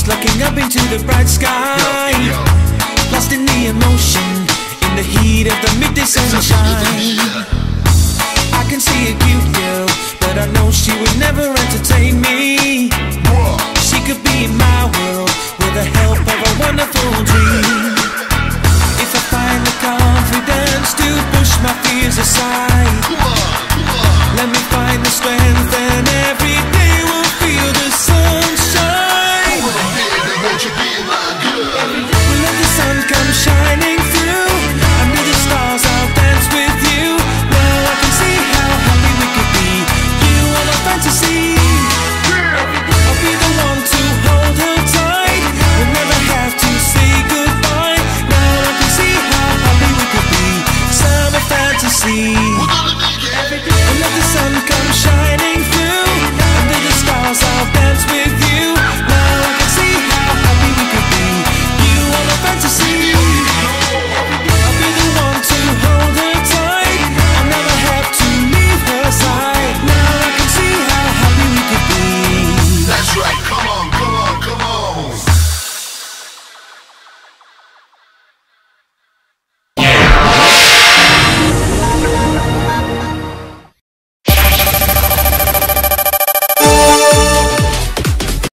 Just looking up into the bright sky. Lost in the emotion In the heat of the midday sunshine. I can see a cute girl But I know she would never entertain. see